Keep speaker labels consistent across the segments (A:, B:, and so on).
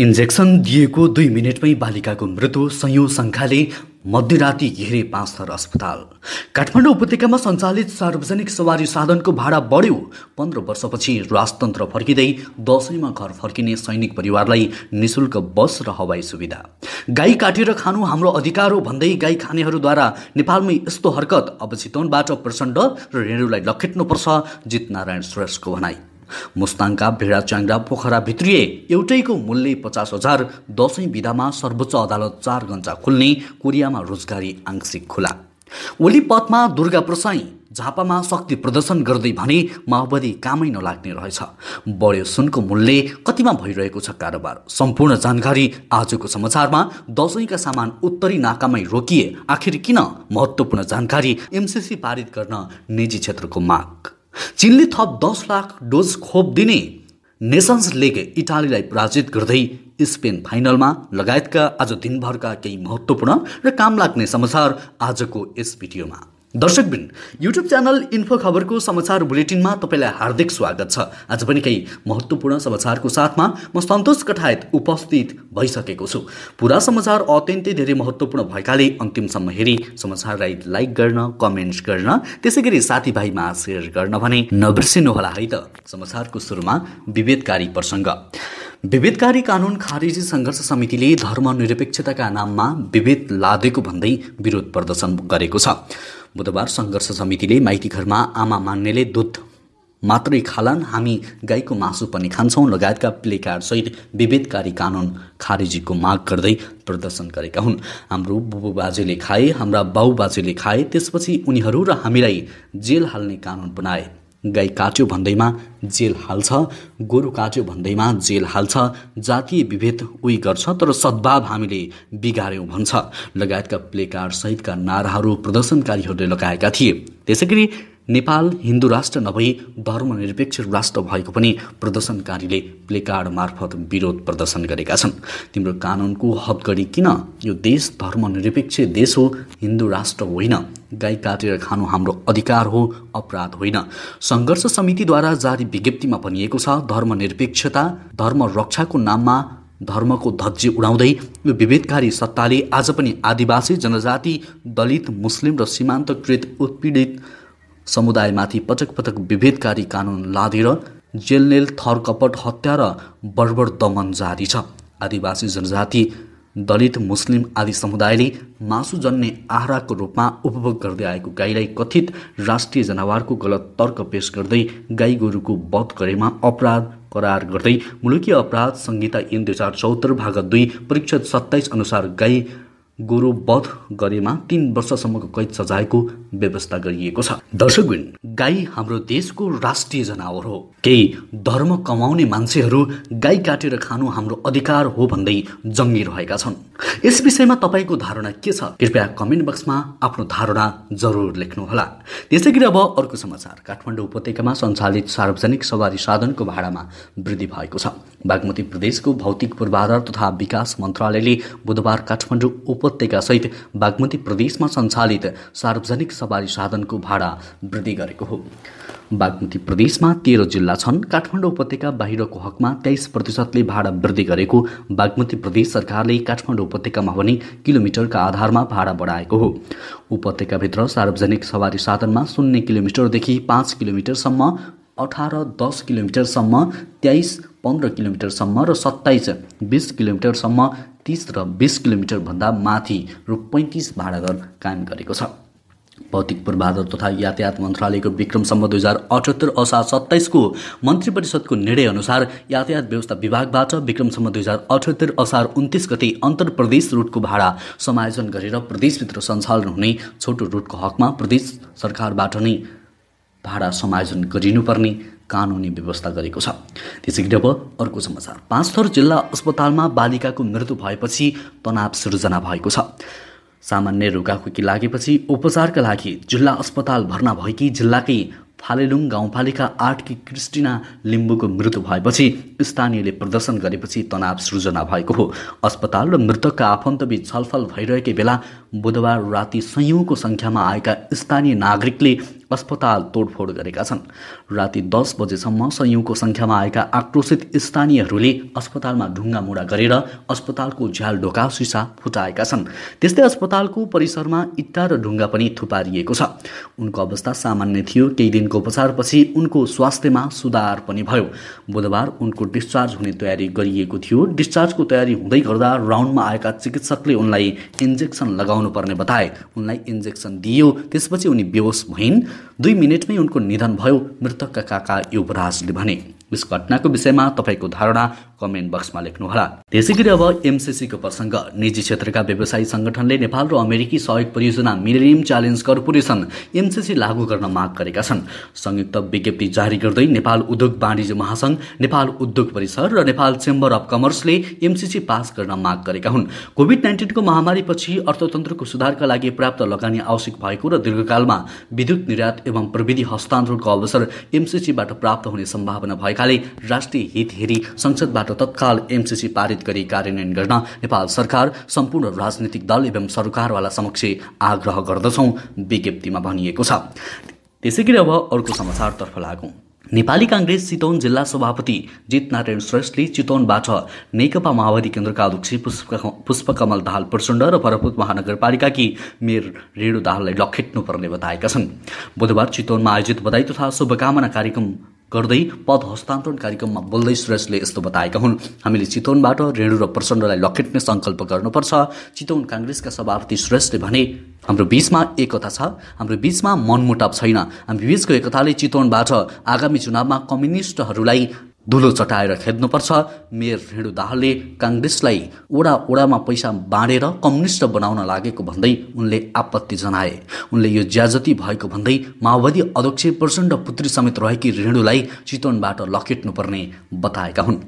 A: Injection दिएको दुई मिनटमै बालिकाको मृत्यु संयौँ सङ्ख्याले मध्यराति घेरे पाँच थर अस्पताल। काठमाडौँ उपत्यकामा सञ्चालित सार्वजनिक सवारी साधनको भाडा बढ्यो। पन्ध्र वर्षपछि राजतन्त्र फर्किँदै दसैँमा घर फर्किने सैनिक परिवारलाई निशुल्क बस र हवाई सुविधा। गाई काटेर खानु हाम्रो अधिकार हो भन्दै गाई खानेहरूद्वारा नेपालमै यस्तो हरकत अब चितवनबाट प्रचण्ड र रेणुलाई लखेट्नुपर्छ। जित नारायण श्रेष्ठको भनाई। मुस्ताङका भेडा च्याङ्रा पोखरा भित्रिए एउटैको मूल्य पचास हजार दसैँ विधामा सर्वोच्च अदालत चार घन्टा खुल्ने कोरियामा रोजगारी आंशिक खुला। ओली पथमा दुर्गा प्रसाई झापामा शक्ति प्रदर्शन गर्दै भने माओवादी कामै नलाग्ने रहेछ। बढ्यो सुनको मूल्य कतिमा भइरहेको छ कारोबार? सम्पूर्ण जानकारी आजको समाचारमा दसैँका सामान उत्तरी नाकामै रोकिए। आखिर किन? महत्त्वपूर्ण जानकारी एमसिसी पारित गर्न निजी क्षेत्रको माग। चिनले थप दस लाख डोज खोप दिने नेसन्स लिग इटालीलाई पराजित गर्दै स्पेन फाइनलमा लगायतका आज दिनभरका केही महत्त्वपूर्ण र काम लाग्ने समाचार आजको यस भिडियोमा। दर्शकबिन युट्युब च्यानल इन्फो खबरको समाचार बुलेटिनमा तपाईँलाई हार्दिक स्वागत छ। आज पनि केही महत्त्वपूर्ण समाचारको साथमा म सन्तोष कठायत उपस्थित भइसकेको छु। पुरा समाचार अत्यन्तै धेरै महत्त्वपूर्ण भएकाले अन्तिमसम्म हेरी समाचारलाई लाइक गर्न कमेन्ट गर्न त्यसै गरी साथीभाइमा सेयर गर्न भने नबिर्सिनुहोला है त। समाचारको सुरुमा विभेदकारी प्रसङ्ग। विभेदकारी कानुन खारेजी सङ्घर्ष समितिले धर्मनिरपेक्षताका नाममा विभेद लादेको भन्दै विरोध प्रदर्शन गरेको छ। बुधबार सङ्घर्ष समितिले माइती घरमा आमा मान्नेले दुध मात्रै खालान्। हामी गाईको मासु पनि खान्छौँ। लगायतका प्लेकार्डसहित विभेदकारी कानुन खारेजीको माग गर्दै प्रदर्शन गरेका हुन्। हाम्रो बुबु बाजेले खाए हाम्रा बाउ बाजेले खाए त्यसपछि उनीहरू र हामीलाई जेल हाल्ने कानुन बनाए। गाई काट्यो भन्दैमा जेल हाल्छ गोरु काट्यो भन्दैमा जेल हाल्छ जातीय विभेद उही गर्छ तर सद्भाव हामीले बिगार्यौँ भन्छ। लगायतका प्लेकार्ड सहितका नाराहरू प्रदर्शनकारीहरूले लगाएका थिए। त्यसै गरी नेपाल हिन्दू राष्ट्र नभई धर्मनिरपेक्ष राष्ट्र भएको पनि प्रदर्शनकारीले प्लेकार्ड मार्फत विरोध प्रदर्शन गरेका छन्। तिम्रो कानुनको हदगडी किन यो देश धर्मनिरपेक्ष देश हो हिन्दू राष्ट्र होइन। गाई काटेर खानु हाम्रो अधिकार हो अपराध होइन। सङ्घर्ष समितिद्वारा जारी विज्ञप्तिमा भनिएको छ धर्मनिरपेक्षता धर्म रक्षाको नाममा धर्मको धज्जी उडाउँदै यो विभेदकारी सत्ताले आज पनि आदिवासी जनजाति दलित मुस्लिम र सीमान्तकृत उत्पीडित समुदायमाथि पटक पटक विभेदकारी कानुन लादेर जेलनेल थरकपट हत्या र बर्बर दमन जारी छ। आदिवासी जनजाति दलित मुस्लिम आदि समुदायले मासु जन्ने आहाराको रूपमा उपभोग गर्दै आएको गाईलाई कथित राष्ट्रिय जनावरको गलत तर्क पेश गर्दै गाई गोरुको वध गरेमा अपराध करार गर्दै मुलुकीय अपराध संहिता ऐन दुई हजार चौहत्तर भाग दुई परीक्षा सत्ताइस अनुसार गाई गोरु वध गरेमा तीन वर्षसम्मको कैद सजायको व्यवस्था गरिएको छ। दर्शकबिन गाई हाम्रो देशको राष्ट्रिय जनावर हो। केही धर्म कमाउने मान्छेहरू गाई काटेर खानु हाम्रो अधिकार हो भन्दै जङ्गिरहेका छन्। यस विषयमा तपाईँको धारणा के छ? कृपया कमेन्ट बक्समा आफ्नो धारणा जरुर लेख्नुहोला। त्यसै गरी अब अर्को समाचार। काठमाडौँ उपत्यकामा सञ्चालित सार्वजनिक सवारी साधनको भाडामा वृद्धि भएको छ। बागमती प्रदेशको भौतिक पूर्वाधार तथा विकास मन्त्रालयले बुधबार काठमाडौँ उपत्यकासहित बागमती प्रदेशमा सञ्चालित सार्वजनिक सवारी साधनको भाडा वृद्धि गरेको हो। बागमती प्रदेशमा तेह्र जिल्ला छन्। काठमाडौँ उपत्यका बाहिरको हकमा तेइस प्रतिशतले भाडा वृद्धि गरेको बागमती प्रदेश सरकारले काठमाडौँ उपत्यकामा भने किलोमिटरका आधारमा भाडा बढाएको हो। उपत्यकाभित्र सार्वजनिक सवारी साधनमा शून्य किलोमिटरदेखि पाँच किलोमिटरसम्म अठार दस किलोमिटरसम्म तेइस पन्ध्र किलोमिटरसम्म र सत्ताइस बिस किलोमिटरसम्म तिस र बिस किलोमिटरभन्दा माथि रु पैँतिस भाडा दर कायम गरेको छ। भौतिक पूर्वाधार तथा यातायात मन्त्रालयको विक्रमसम्म दुई हजार अठहत्तर असार सत्ताइसको मन्त्री परिषदको निर्णयअनुसार यातायात व्यवस्था विभागबाट विक्रमसम्म दुई हजार अठहत्तर असार उन्तिस गते अन्तर प्रदेश रुटको भाडा समायोजन गरेर प्रदेशभित्र सञ्चालन हुने छोटो रुटको हकमा प्रदेश सरकारबाट नै भाडा समायोजन गरिनुपर्ने कानुनी व्यवस्था गरेको छ। त्यसै गरी अब अर्को समाचार। पाँचथर जिल्ला अस्पतालमा बालिकाको मृत्यु भएपछि तनाव सृजना भएको छ। सामान्य रुगाखुकी लागेपछि उपचारका लागि जिल्ला अस्पताल भर्ना भएकी जिल्लाकै फालेलुङ गाउँपालिका आठकी क्रिस्टिना लिम्बूको मृत्यु भएपछि स्थानीयले प्रदर्शन गरेपछि तनाव सृजना भएको हो। अस्पताल र मृतकका आफन्तबीच छलफल भइरहेकै बेला बुधबार राति संयौँको सङ्ख्यामा आएका स्थानीय नागरिकले अस्पताल तोडफोड गरेका छन्। राति दस बजेसम्म संयौँको सङ्ख्यामा आएका आक्रोशित स्थानीयहरूले अस्पतालमा ढुङ्गा मुढा गरेर अस्पतालको झ्याल ढोका सिसा फुटाएका छन्। त्यस्तै अस्पतालको परिसरमा इट्टा र ढुङ्गा पनि थुपारिएको छ। उनको अवस्था सामान्य थियो। केही दिनको उपचारपछि उनको स्वास्थ्यमा सुधार पनि भयो। बुधबार उनको डिस्चार्ज हुने तयारी गरिएको थियो। डिस्चार्जको तयारी हुँदै गर्दा राउन्डमा आएका चिकित्सकले उनलाई इन्जेक्सन लगाउनु पर्ने बताए। उनलाई इन्जेक्सन दिइयो। त्यसपछि उनी बेहोस भइन्। दुई मिनटमै उनको निधन भयो। मृतकका काका युवराजले भने। यस घटनाको विषयमा तपाईँको धारणा कमेन्ट बक्समा लेख्नुहोला। त्यसै गरी अब एमसिसीको प्रसङ्ग निजी क्षेत्रका व्यवसायी सङ्गठनले नेपाल र अमेरिकी सहयोग परियोजना मिलेनियम च्यालेन्ज कर्पोरेसन एमसिसी लागू गर्न माग गरेका छन्। संयुक्त विज्ञप्ति जारी गर्दै नेपाल उद्योग वाणिज्य महासङ्घ नेपाल उद्योग परिसर र नेपाल चेम्बर अफ कमर्सले एमसिसी पास गर्न माग गरेका हुन्। कोभिड नाइन्टिनको महामारीपछि अर्थतन्त्रको सुधारका लागि प्राप्त लगानी आवश्यक भएको र दीर्घकालमा विद्युत निर्यात एवं प्रविधि हस्तान्तरणको अवसर एमसिसीबाट प्राप्त हुने सम्भावना भएकाले राष्ट्रिय हित हेरी संसदबाट तत्काल एमसिसी पारित गरी कार्यान्वयन गर्न नेपाल सरकार सम्पूर्ण राजनीतिक दल एवं सरकारवाला समक्ष आग्रह गर्दछौ विज्ञप्तिमा भनिएको छ। त्यसै गरी अब अर्को समाचारतर्फ लागौँ। नेपाली काङ्ग्रेस चितवन जिल्ला सभापति जितनारायण श्रेष्ठले चितवनबाट नेकपा माओवादी केन्द्रका अध्यक्ष पुष्प पुष्पकमल दाहाल प्रचण्ड र परपुत महानगरपालिकाकी मेयर रेणु दाहाललाई लखेट्नुपर्ने बताएका छन्। बुधबार चितवनमा आयोजित बधाई तथा शुभकामना कार्यक्रम गर्दै पद हस्तान्तरण कार्यक्रममा बोल्दै सुरेशले यस्तो बताएका हुन्। हामीले चितवनबाट रेणु र प्रचण्डलाई लखेट्ने सङ्कल्प गर्नुपर्छ। चितवन काङ्ग्रेसका सभापति सुरेशले भने हाम्रो बिचमा एकता छ। हाम्रो बिचमा मनमुटाव छैन। हामी बिचको एकताले चितवनबाट आगामी चुनावमा कम्युनिस्टहरूलाई धुलो चटाएर खेद्नुपर्छ। मेयर रेणु दाहालले काङ्ग्रेसलाई ओडा ओडामा पैसा बाँडेर कम्युनिस्ट बनाउन लागेको भन्दै उनले आपत्ति जनाए। उनले यो ज्याजती भएको भन्दै माओवादी अध्यक्ष प्रचण्ड पुत्री समेत रहेकी रेणुलाई चितवनबाट लखेट्नुपर्ने बताएका हुन्।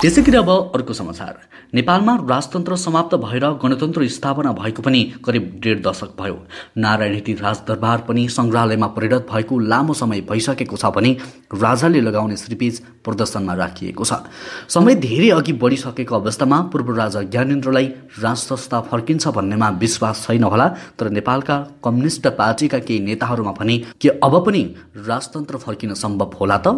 A: त्यसै गरी अब अर्को समाचार। नेपालमा राजतन्त्र समाप्त भएर गणतन्त्र स्थापना भएको पनि करिब डेढ दशक भयो। नारायणी राजदरबार पनि सङ्ग्रहालयमा परिणत भएको लामो समय भइसकेको छ भने राजाले लगाउने श्रीपेज प्रदर्शनमा राखिएको छ। समय धेरै अघि बढिसकेको अवस्थामा पूर्व राजा ज्ञानेन्द्रलाई राजसंस्था फर्किन्छ भन्नेमा विश्वास छैन होला तर नेपालका कम्युनिस्ट पार्टीका केही नेताहरूमा भने के अब पनि राजतन्त्र फर्किन सम्भव होला त?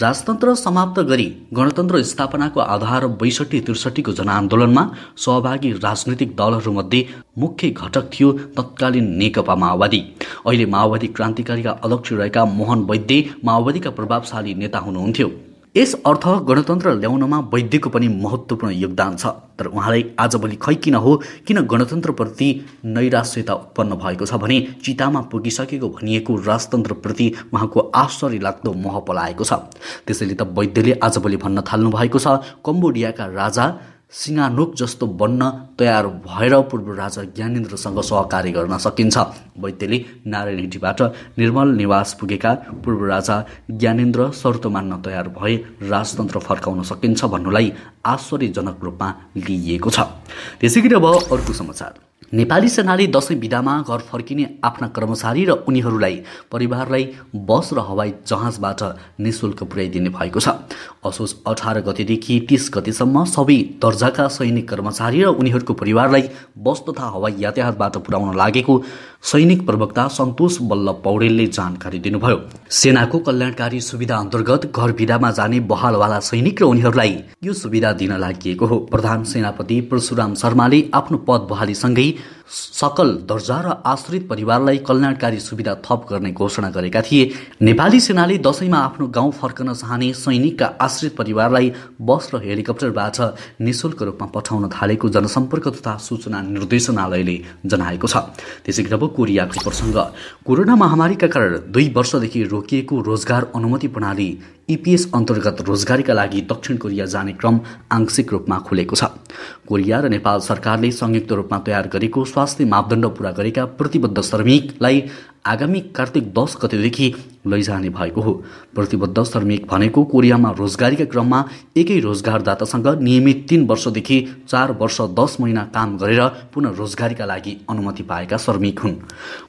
A: राजतन्त्र समाप्त गरी गणतन्त्र स्थापनाको आधार बैसठी त्रिसठीको जनआन्दोलनमा सहभागी राजनैतिक दलहरूमध्ये मुख्य घटक थियो तत्कालीन नेकपा माओवादी। अहिले माओवादी क्रान्तिकारीका अध्यक्ष रहेका मोहन वैद्य माओवादीका प्रभावशाली नेता हुनुहुन्थ्यो। यस अर्थ गणतन्त्र ल्याउनमा वैद्यको पनि महत्त्वपूर्ण योगदान छ। तर उहाँलाई आजभोलि खै किन हो? किन गणतन्त्रप्रति नैराश्यता उत्पन्न भएको छ भने चितामा पुगिसकेको भनिएको राजतन्त्रप्रति उहाँको आश्चर्य लाग्दो मोह पलाएको छ। त्यसैले त वैद्यले आजभोलि भन्न थाल्नु भएको छ कम्बोडियाका राजा सिङ्गानोक जस्तो बन्न तयार भएर पूर्व राजा ज्ञानेन्द्रसँग सहकार्य गर्न सकिन्छ। वैद्यले नारायण निर्मल निवास पुगेका पूर्व राजा ज्ञानेन्द्र शर्त मान्न तयार भए राजतन्त्र फर्काउन सकिन्छ भन्नुलाई आश्चर्यजनक रूपमा लिइएको छ। त्यसै गरी अब अर्को समाचार। नेपाली सेनाले दसैँ विधामा घर फर्किने आफ्ना कर्मचारी र उनीहरूलाई परिवारलाई बस र हवाई जहाजबाट निशुल्क पुर्याइदिने भएको छ। असोज अठार गतेदेखि तिस गतेसम्म सबै दर्जाका सैनिक कर्मचारी र उनीहरूको परिवारलाई बस तथा हवाई यातायातबाट पुर्याउन लागेको सैनिक प्रवक्ता सन्तोष बल्ल पौडेलले जानकारी दिनुभयो। सेनाको कल्याणकारी सुविधा अन्तर्गत घर जाने बहालवाला सैनिक र उनीहरूलाई यो सुविधा दिन लागि हो। प्रधान सेनापति परशुराम शर्माले आफ्नो पद बहालीसँगै सकल दर्जा र आश्रित परिवारलाई कल्याणकारी सुविधा थप गर्ने घोषणा गरेका थिए। नेपाली सेनाले दसैँमा आफ्नो गाउँ फर्कन चाहने सैनिकका आश्रित परिवारलाई बस र हेलिकप्टरबाट निशुल्क रूपमा पठाउन थालेको जनसम्पर्क तथा सूचना निर्देशनालयले जनाएको छ। त्यसै गरी अब कोरियाको प्रसङ्ग। कोरोना महामारीका कारण दुई वर्षदेखि रोकिएको रोजगार अनुमति प्रणाली इपिएस अन्तर्गत रोजगारीका लागि दक्षिण कोरिया जाने क्रम आंशिक रूपमा खुलेको छ। कोरिया र नेपाल सरकारले संयुक्त रूपमा तयार गरेको स्वास्थ्य मापदण्ड पूरा गरेका प्रतिबद्ध श्रमिकलाई आगामी कार्तिक दस गतेदेखि लैजाने भएको हो। प्रतिबद्ध श्रमिक भनेको कोरियामा रोजगारीका क्रममा एकै रोजगारदातासँग नियमित तीन वर्षदेखि चार वर्ष दस महिना काम गरेर पुनः रोजगारीका लागि अनुमति पाएका श्रमिक हुन्।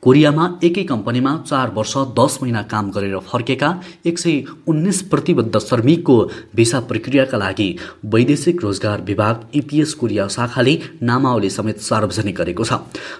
A: कोरियामा एकै कम्पनीमा चार वर्ष दस महिना काम गरेर फर्केका एक सय उन्नाइस प्रतिबद्ध श्रमिकको भिसा प्रक्रियाका लागि वैदेशिक रोजगार विभाग इपिएस कोरिया शाखाले नामावली समेत सार्वजनिक गरेको छ।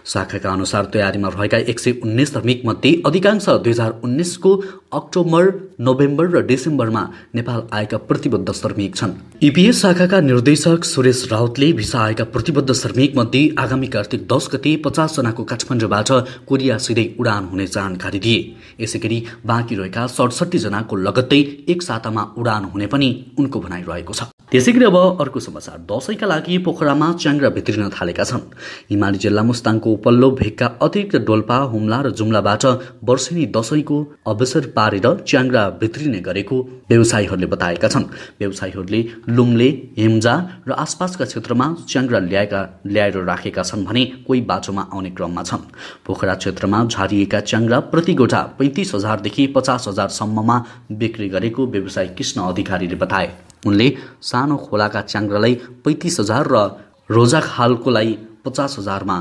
A: शाखाका अनुसार तयारीमा रहेका एक सय उन्नाइस श्रमिक मध्ये अधिकांश दुई हजार उन्नाइसको अक्टोबर नोभेम्बर र डिसेम्बरमा नेपाल आएका प्रतिबद्ध श्रमिक छन्। इपिएस शाखाका निर्देशक सुरेश राउतले भिसा आएका प्रतिबद्ध श्रमिक मध्ये आगामी कार्तिक दस गते पचासजनाको काठमाडौँबाट कोरिया सिधै उडान हुने जानकारी दिए। यसै गरी बाँकी रहेका सडसठी जनाको लगत्तै एक सातामा उडान हुने पनि उनको भनाइरहेको छ। त्यसै गरी अब अर्को समाचार। दसैँका लागि पोखरामा च्याङ्ग्रा भित्रिन थालेका छन्। हिमाली जिल्ला मुस्ताङको उपल्लो भेगका अतिरिक्त डोल्पा हुम्ला र जुम्लाबाट वर्षेनी दसैँको अवसर पारेर च्याङ्ग्रा भित्रिने गरेको व्यवसायीहरूले बताएका छन्। व्यवसायीहरूले लुम्ले हेम्जा र आसपासका क्षेत्रमा च्याङ्ग्रा ल्याएका ल्याएर राखेका छन् भने कोही बाटोमा आउने क्रममा छन्। पोखरा क्षेत्रमा झारिएका च्याङ्ग्रा प्रति गोठा पैँतिस हजारदेखि पचास हजारसम्ममा बिक्री गरेको व्यवसायी कृष्ण अधिकारीले बताए। उनले सानो खोलाका च्याङ्ग्रालाई पैँतिस हजार र रोजा खालकोलाई पचास हजारमा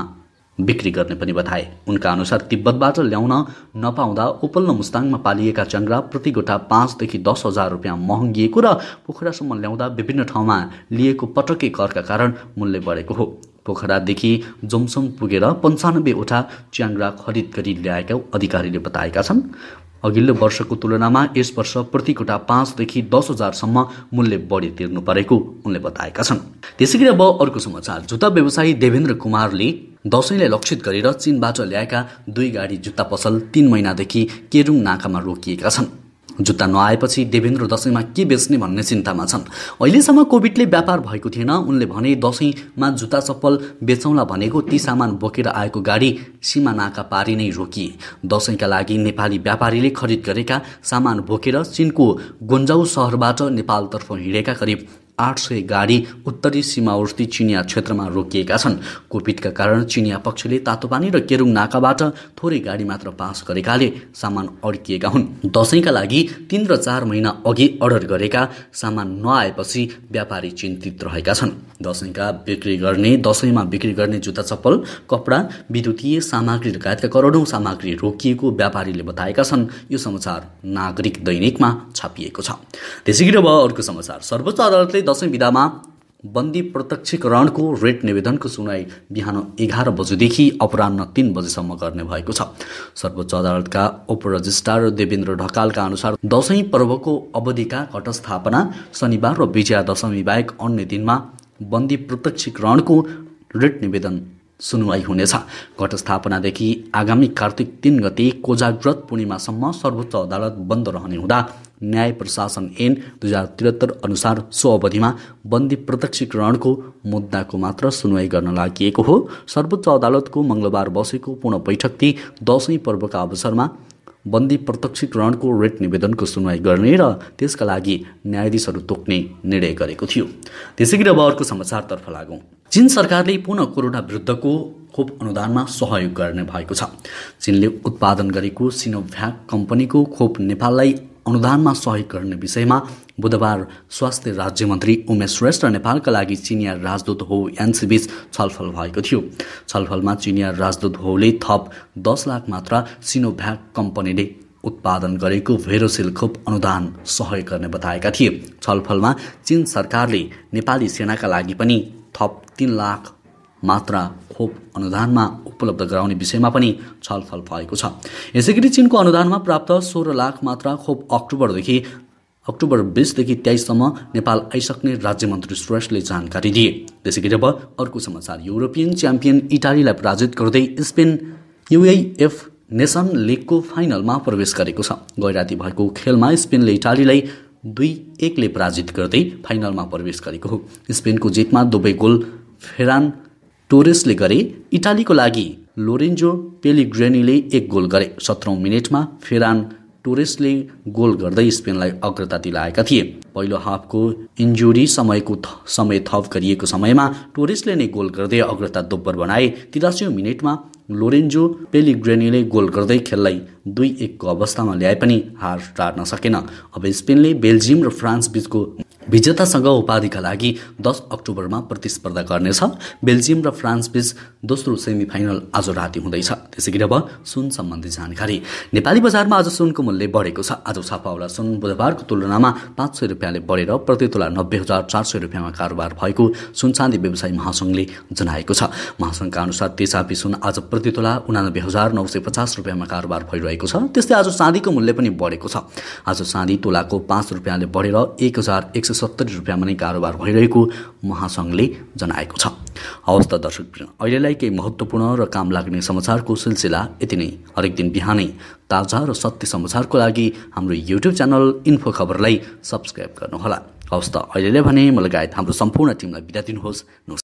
A: बिक्री गर्ने पनि बताए। उनका अनुसार तिब्बतबाट ल्याउन नपाउँदा उपल्लो मुस्ताङमा पालिएका च्याङ्ग्रा प्रति गोटा पाँचदेखि दस हजार रुपियाँ महँगिएको र पोखरासम्म ल्याउँदा विभिन्न ठाउँमा लिएको पटके करका कारण मूल्य बढेको हो। पोखरादेखि जोमसोम पुगेर पन्चानब्बेवटा च्याङ्ग्रा खरिद गरी ल्याएका अधिकारीले बताएका छन्। अघिल्लो वर्षको तुलनामा यस वर्ष प्रति कोटा पाँचदेखि दस हजारसम्म मूल्य बढी तिर्नु परेको उनले बताएका छन्। त्यसै गरी अब अर्को समाचार। जुत्ता व्यवसायी देवेन्द्र कुमारले दसैँलाई लक्षित गरेर चीनबाट ल्याएका दुई गाडी जुत्ता पसल तीन महिनादेखि केरुङ नाकामा रोकिएका छन्। जुत्ता नआएपछि देवेन्द्र दसैँमा के बेच्ने भन्ने चिन्तामा छन्। अहिलेसम्म कोभिडले व्यापार भएको थिएन। उनले भने दसैँमा जुत्ता चप्पल बेचौँला भनेको ती सामान बोकेर आएको गाडी सीमा नाका पारी नै रोकिए। दसैँका लागि नेपाली व्यापारीले खरिद गरेका सामान बोकेर चिनको गोन्जाउ सहरबाट नेपालतर्फ हिँडेका करिब आठ सय गाडी उत्तरी सीमावर्ती चिनिया क्षेत्रमा रोकिएका छन्। कोभिडका कारण चिनिया पक्षले तातोपानी र केरुङ नाकाबाट थोरै गाडी मात्र पास गरेकाले सामान अड्किएका हुन्। दसैँका लागि तीन र चार महिना अघि अर्डर गरेका सामान नआएपछि व्यापारी चिन्तित रहेका छन्। दसैँका बिक्री गर्ने दसैँमा बिक्री गर्ने जुत्ता चप्पल कपडा विद्युतीय सामग्री लगायतका करोडौँ सामग्री रोकिएको व्यापारीले बताएका छन्। यो समाचार नागरिक दैनिकमा छापिएको छ। त्यसै गरी अब अर्को समाचार। सर्वोच्च अदालतले दसैँ विधामा बन्दी प्रत्यक्षीकरणको रेट निवेदनको सुनाइ बिहान एघार बजेदेखि अपरान्न तिन बजेसम्म गर्ने भएको छ। सर्वोच्च अदालतका उप रजिस्ट्रार देवेन्द्र ढकालका अनुसार दसैँ पर्वको अवधिका घटस्थापना शनिबार र विजया दशमी बाहेक अन्य दिनमा बन्दी प्रत्यक्षीकरणको रेट निवेदन सुनवाई हुनेछ। घटस्थापनादेखि आगामी कार्तिक तिन गते कोजाग्रत पूर्णिमासम्म सर्वोच्च अदालत बन्द रहने हुँदा न्याय प्रशासन ऐन दुई हजार त्रिहत्तर अनुसार सो अवधिमा बन्दी प्रत्यक्षीकरणको मुद्दाको मात्र सुनवाई गर्न लागि हो। सर्वोच्च अदालतको मङ्गलबार बसेको पूर्ण बैठक ती दसैँ पर्वका अवसरमा बन्दी प्रत्यक्षीकरणको रेट निवेदनको सुनवाई गर्ने र त्यसका लागि न्यायाधीशहरू तोक्ने निर्णय गरेको थियो। त्यसै गरी अब अर्को समाचारतर्फ लागौँ। चीन सरकारले पुनः कोरोना विरुद्धको खोप अनुदानमा सहयोग गर्ने भएको छ। चीनले उत्पादन गरेको सिनोभ्याक कम्पनीको खोप नेपाललाई अनुदानमा सहयोग गर्ने विषयमा बुधबार स्वास्थ्य राज्यमन्त्री उमेश श्रेष्ठ नेपालका लागि चिनिया राजदूत हो एनसीबीच छलफल भएको थियो। छलफलमा चिनिया राजदूत होले थप दस लाख मात्रा सिनोभ्याक कम्पनीले उत्पादन गरेको भेरोसिल खोप अनुदान सहयोग गर्ने बताएका थिए। छलफलमा चीन सरकारले नेपाली सेनाका लागि पनि थप तिन लाख मात्रा खोप अनुदानमा उपलब्ध गराउने विषयमा पनि छलफल भएको छ। यसै गरी चिनको अनुदानमा प्राप्त सोह्र लाख मात्रा खोप अक्टोबरदेखि अक्टोबर बिसदेखि तेइससम्म नेपाल आइसक्ने राज्यमन्त्री श्रेष्ठले जानकारी दिए। त्यसै गरी अब अर्को समाचार। युरोपियन च्याम्पियन इटालीलाई पराजित गर्दै स्पेन युएएफ नेसन लिगको फाइनलमा प्रवेश गरेको छ। गैराती भएको खेलमा स्पेनले इटालीलाई दुई एकले पराजित गर्दै फाइनलमा प्रवेश गरेको हो। स्पेनको जितमा दुवै गोल फेरान टोरेसले गरे इटालीको लागि। लोरेन्जो पेलिग्रेनीले एक गोल गरे। सत्रौँ मिनटमा फेरान टोरेसले गोल गर्दै स्पेनलाई अग्रता दिलाएका थिए। पहिलो हाफको इन्जुरी समयको समय थप गरिएको समयमा टोरेसले नै गोल गर्दै अग्रता दोब्बर बनाए। तिरासी मिनटमा लोरेन्जो पेलिग्रेनीले गोल गर्दै खेललाई दुई एकको अवस्थामा ल्याए पनि हार टार्न सकेन। अब स्पेनले बेल्जियम र फ्रान्स बीचको विजेतासँग उपाधिका लागि दस अक्टोबरमा प्रतिस्पर्धा गर्नेछ। बेल्जियम र फ्रान्स बीच दोस्रो सेमी फाइनल आज राति हुँदैछ। त्यसै गरी अब सुन सम्बन्धी जानकारी। नेपाली बजारमा आज सुनको मूल्य बढेको छ। आज छापावाला सुन बुधबारको तुलनामा पाँच सय रुपियाँले बढेर प्रति तोला नब्बे हजार चार सय रुपियाँमा कारोबार भएको सुन चाँदी व्यवसायी महासङ्घले जनाएको छ। महासङ्घका अनुसार तेसापी सुन आज प्रति तोला उनानब्बे हजार नौ सय पचास रुपियाँमा कारोबार भइरहेको छ। त्यस्तै आज चाँदीको मूल्य पनि बढेको छ। आज चाँदी तोलाको पाँच रुपियाँले बढेर एक हजार एक सय सत्तरी रुपियाँमा नै कारोबार भइरहेको महासङ्घले जनाएको छ। हवस् त दर्शक अहिलेलाई केही महत्त्वपूर्ण र काम लाग्ने समाचारको सिलसिला यति नै। हरेक दिन बिहानै ताजा र सत्य समाचारको लागि हाम्रो युट्युब च्यानल इन्फो खबरलाई सब्सक्राइब गर्नुहोला। हवस् त अहिलेलाई भने लगायत हाम्रो सम्पूर्ण टिमलाई बिदा दिनुहोस्।